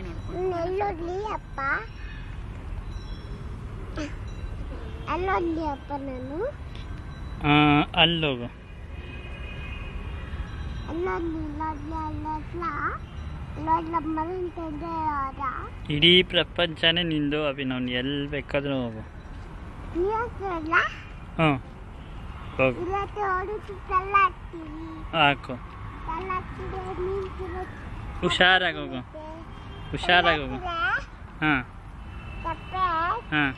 ನೋಡ್ಕೊಂಡು ಅಪ್ಪ. ಎಲ್ಲೋದ್ಲಿ ಅಪ್ಪ ನಾನು. ಅಲ್ಲೋಗು. ಇಡೀ ಪ್ರಪಂಚನೇ ನಿಂದು ಅಭಿನವ್ ಎಲ್ಲಿ ಬೇಕಾದ್ರೂ ಹೋಗು. ಹ್ಞೂ ಹೋಗು. ಹಾಕು. हुशार है गोगो हुशार है गोगो हाँ हाँ